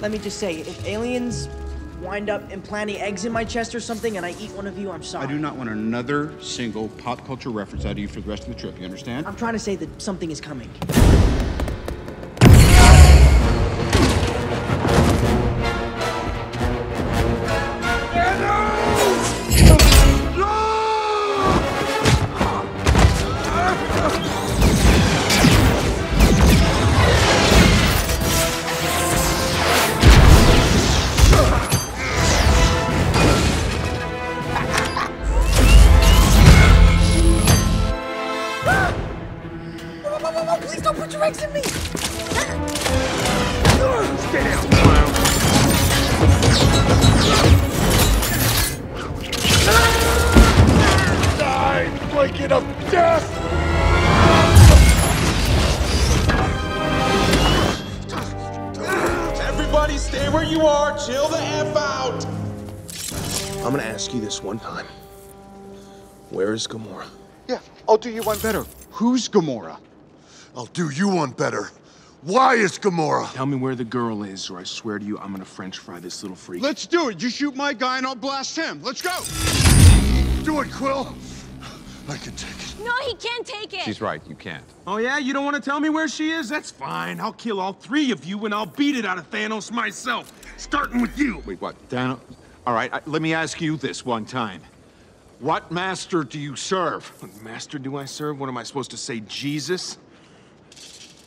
let me just say, if aliens wind up implanting eggs in my chest or something and I eat one of you, I'm sorry. I do not want another single pop culture reference out of you for the rest of the trip. You understand? I'm trying to say that something is coming. Don't put your eggs in me! Stay down, clown. Die, blanket of death! Everybody stay where you are. Chill the F out. I'm gonna ask you this one time. Where is Gamora? Yeah, I'll do you one better. Who's Gamora? I'll do you one better. Why is Gamora? Tell me where the girl is, or I swear to you, I'm gonna French fry this little freak. Let's do it. You shoot my guy and I'll blast him. Let's go. Do it, Quill. I can take it. No, he can't take it. She's right, you can't. Oh yeah, you don't want to tell me where she is? That's fine. I'll kill all three of you and I'll beat it out of Thanos myself, starting with you. Wait, what? Thanos? All right, I, let me ask you this one time. What master do you serve? What master do I serve? What am I supposed to say, Jesus?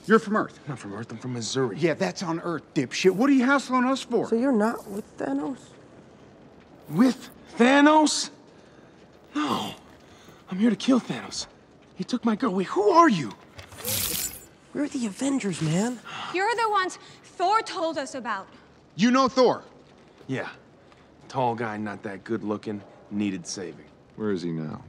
You're from Earth. I'm not from Earth. I'm from Missouri. Yeah, that's on Earth, dipshit. What are you hassling us for? So you're not with Thanos? With Thanos? No. I'm here to kill Thanos. He took my girl. Wait, who are you? We're the Avengers, man. You're the ones Thor told us about. You know Thor. Yeah. Tall guy, not that good looking, needed saving. Where is he now?